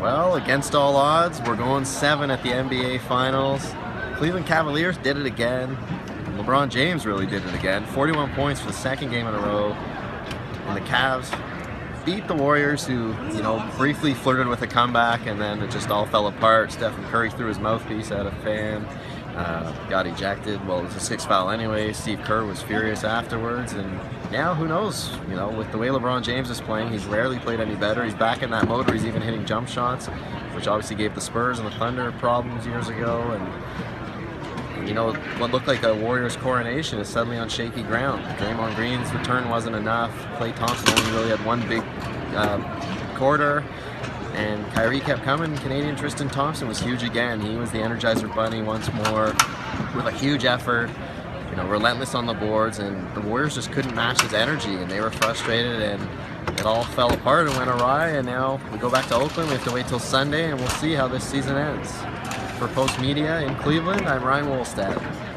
Well, against all odds, we're going seven at the NBA Finals. Cleveland Cavaliers did it again. LeBron James really did it again. 41 points for the second game in a row. And the Cavs beat the Warriors, who, you know, briefly flirted with a comeback and then it just all fell apart. Stephen Curry threw his mouthpiece at a fan, uh, got ejected. Well, it was a six foul anyway. Steve Kerr was furious afterwards. And now, who knows? You know, with the way LeBron James is playing, he's rarely played any better. He's back in that mode where he's even hitting jump shots, which obviously gave the Spurs and the Thunder problems years ago. And you know, what looked like a Warriors coronation is suddenly on shaky ground. Draymond Green's return wasn't enough. Klay Thompson only really had one big uh, quarter. And Kyrie kept coming. Canadian Tristan Thompson was huge again. He was the Energizer Bunny once more with a huge effort you know, relentless on the boards, and the Warriors just couldn't match his energy, and they were frustrated, and it all fell apart and went awry. And now we go back to Oakland. We have to wait till Sunday, and we'll see how this season ends. For Post Media in Cleveland, I'm Ryan Wolstat.